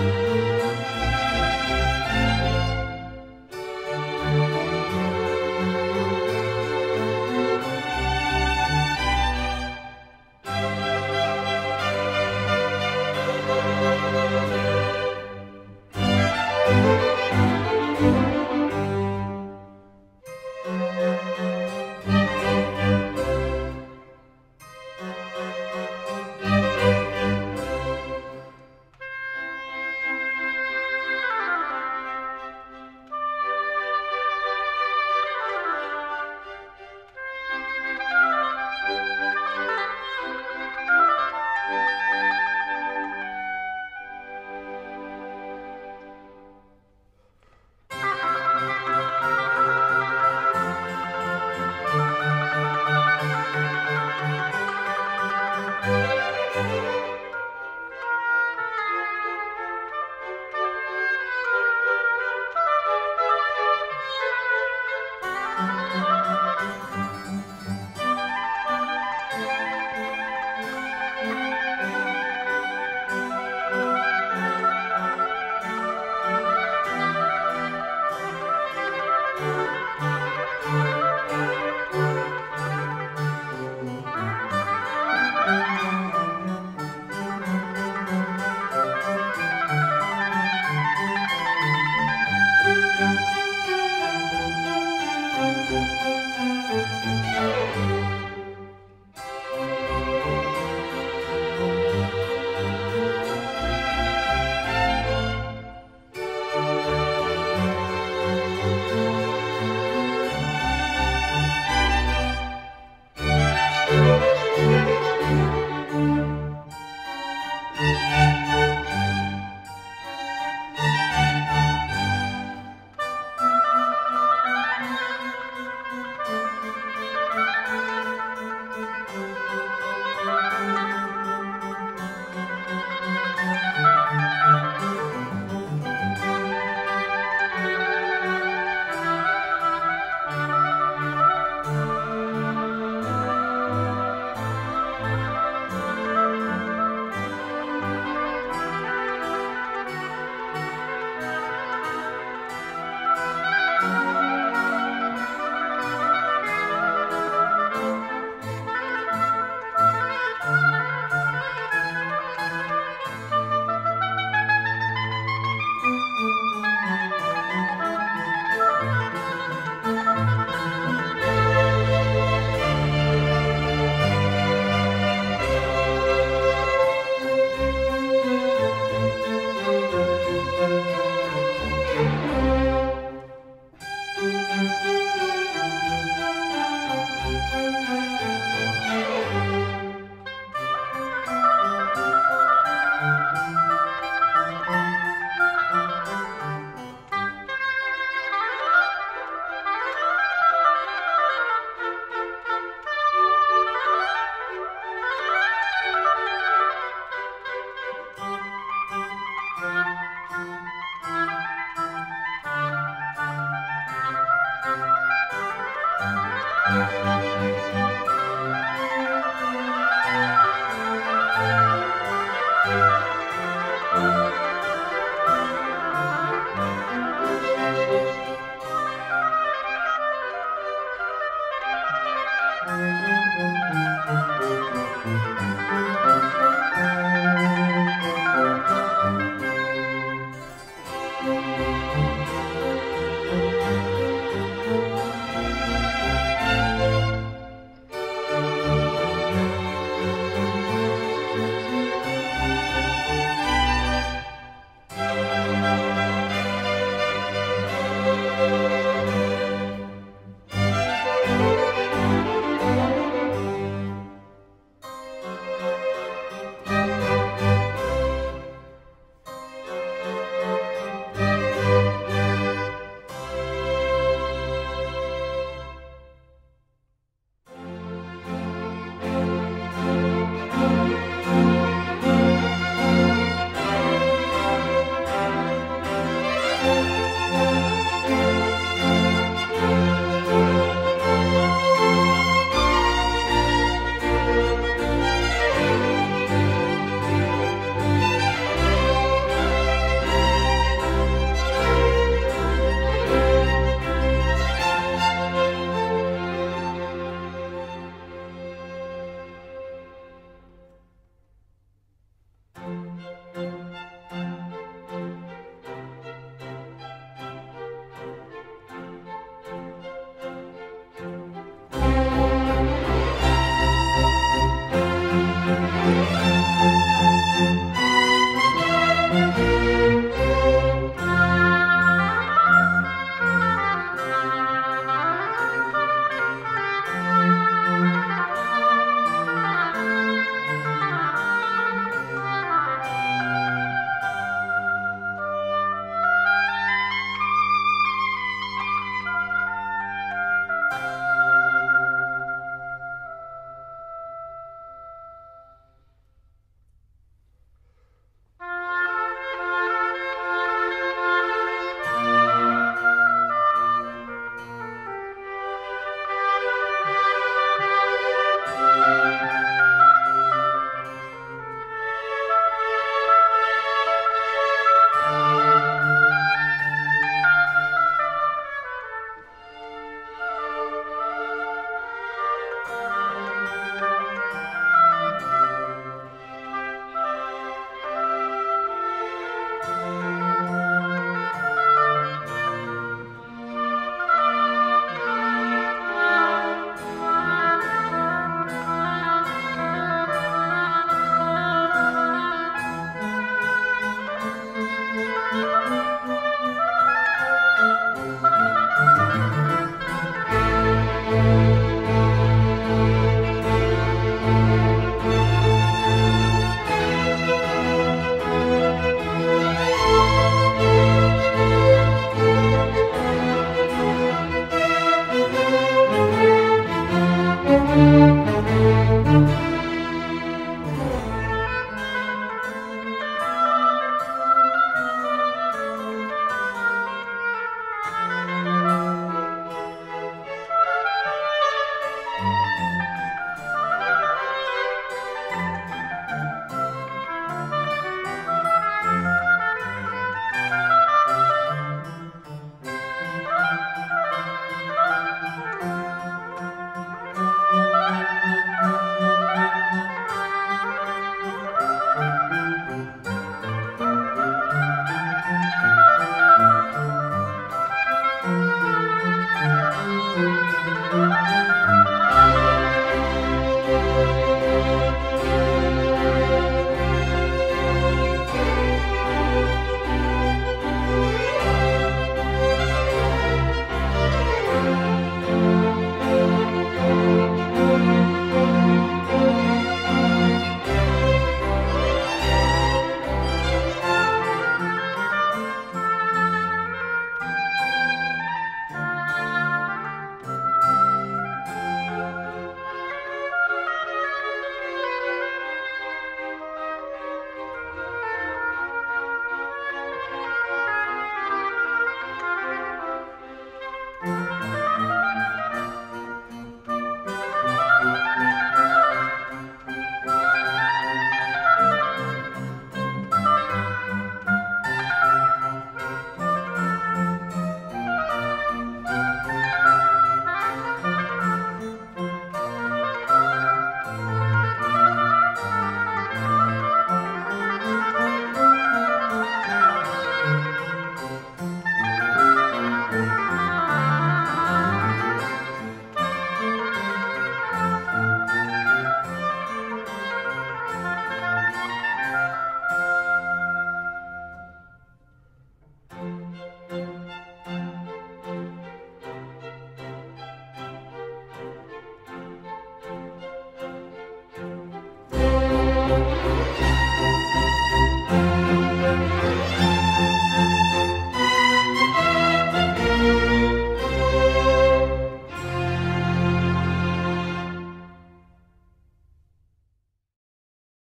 Música